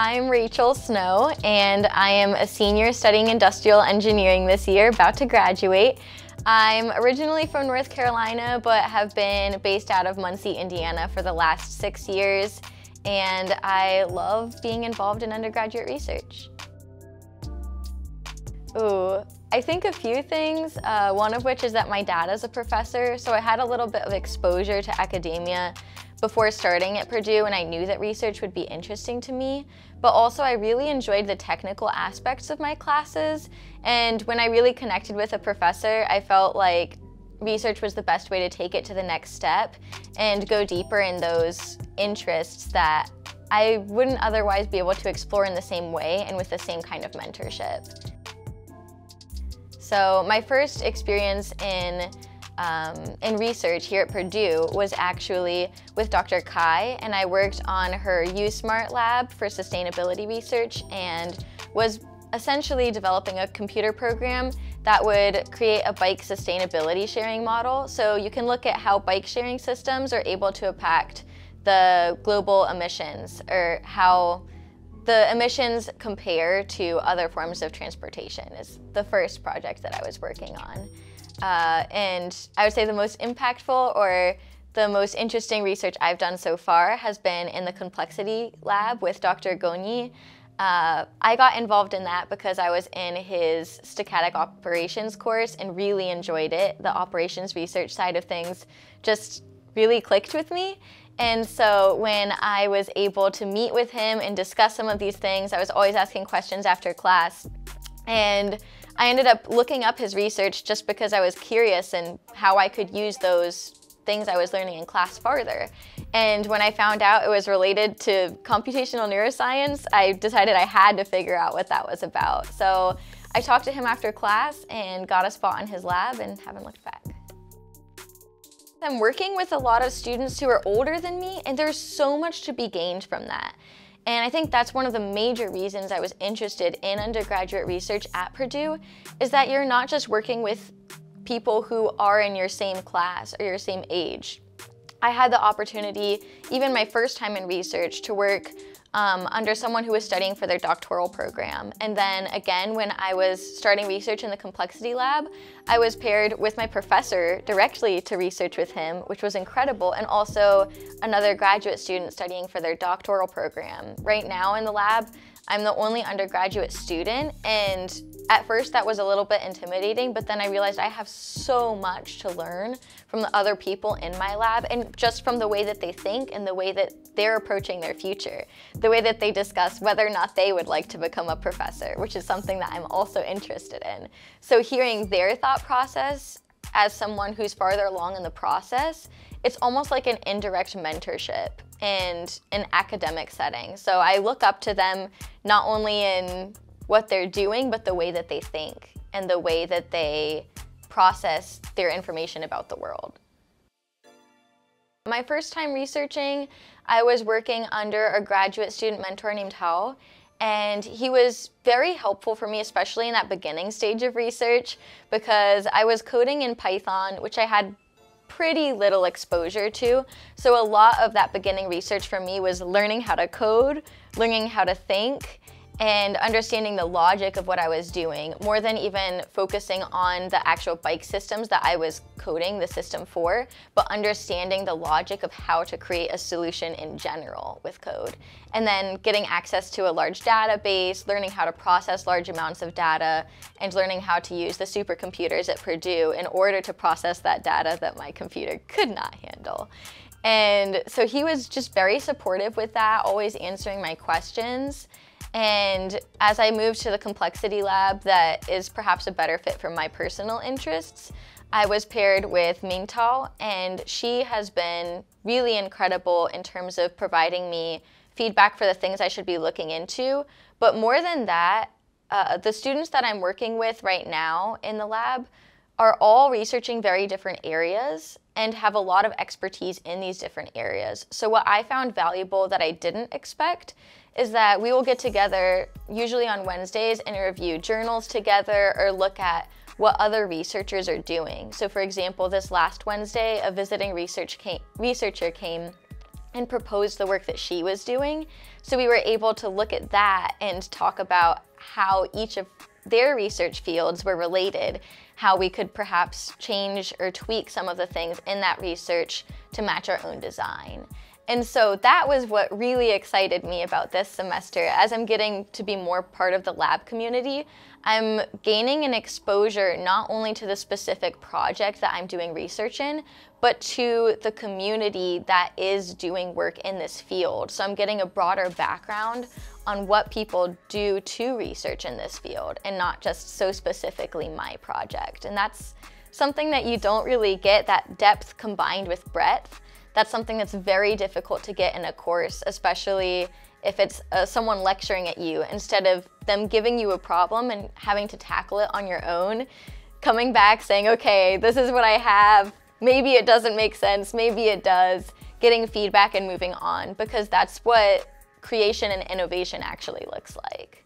I'm Rachael Snow, and I am a senior studying industrial engineering this year, about to graduate. I'm originally from North Carolina, but have been based out of Muncie, Indiana for the last six years, and I love being involved in undergraduate research. Ooh, I think a few things, uh, one of which is that my dad is a professor, so I had a little bit of exposure to academia before starting at Purdue and I knew that research would be interesting to me, but also I really enjoyed the technical aspects of my classes and when I really connected with a professor, I felt like research was the best way to take it to the next step and go deeper in those interests that I wouldn't otherwise be able to explore in the same way and with the same kind of mentorship. So my first experience in um, in research here at Purdue was actually with Dr. Cai, and I worked on her uSMART lab for sustainability research and was essentially developing a computer program that would create a bike sustainability sharing model. So you can look at how bike sharing systems are able to impact the global emissions or how the emissions compare to other forms of transportation is the first project that I was working on. Uh, and I would say the most impactful or the most interesting research I've done so far has been in the Connplexity lab with Dr. Goñi. Uh, I got involved in that because I was in his stochastic operations course and really enjoyed it. The operations research side of things just really clicked with me. And so when I was able to meet with him and discuss some of these things, I was always asking questions after class. And I ended up looking up his research just because I was curious and how I could use those things I was learning in class farther. And when I found out it was related to computational neuroscience, I decided I had to figure out what that was about. So I talked to him after class and got a spot in his lab and haven't looked back. I'm working with a lot of students who are older than me and there's so much to be gained from that. And I think that's one of the major reasons I was interested in undergraduate research at Purdue is that you're not just working with people who are in your same class or your same age. I had the opportunity, even my first time in research, to work um, under someone who was studying for their doctoral program. And then again, when I was starting research in the Connplexity lab, I was paired with my professor directly to research with him, which was incredible, and also another graduate student studying for their doctoral program. Right now in the lab, I'm the only undergraduate student and at first that was a little bit intimidating, but then I realized I have so much to learn from the other people in my lab and just from the way that they think and the way that they're approaching their future, the way that they discuss whether or not they would like to become a professor, which is something that I'm also interested in. So hearing their thought process as someone who's farther along in the process, it's almost like an indirect mentorship and an academic setting. So I look up to them not only in what they're doing, but the way that they think and the way that they process their information about the world. My first time researching, I was working under a graduate student mentor named Hao, and he was very helpful for me, especially in that beginning stage of research, because I was coding in Python, which I had pretty little exposure to. So a lot of that beginning research for me was learning how to code, learning how to think, and understanding the logic of what I was doing more than even focusing on the actual bike systems that I was coding the system for, but understanding the logic of how to create a solution in general with code. And then getting access to a large database, learning how to process large amounts of data, and learning how to use the supercomputers at Purdue in order to process that data that my computer could not handle. And so he was just very supportive with that, always answering my questions. And as I moved to the Connplexity lab that is perhaps a better fit for my personal interests, I was paired with Mingtao and she has been really incredible in terms of providing me feedback for the things I should be looking into. But more than that, uh, the students that I'm working with right now in the lab are all researching very different areas and have a lot of expertise in these different areas. So what I found valuable that I didn't expect is that we will get together usually on Wednesdays and review journals together or look at what other researchers are doing. So for example, this last Wednesday, a visiting research came, researcher came and proposed the work that she was doing. So we were able to look at that and talk about how each of their research fields were related, how we could perhaps change or tweak some of the things in that research to match our own design. And so that was what really excited me about this semester. As I'm getting to be more part of the lab community, I'm gaining an exposure not only to the specific project that I'm doing research in, but to the community that is doing work in this field. So I'm getting a broader background on what people do to research in this field and not just so specifically my project. And that's something that you don't really get that depth combined with breadth that's something that's very difficult to get in a course, especially if it's uh, someone lecturing at you instead of them giving you a problem and having to tackle it on your own, coming back saying, okay, this is what I have. Maybe it doesn't make sense, maybe it does. Getting feedback and moving on because that's what creation and innovation actually looks like.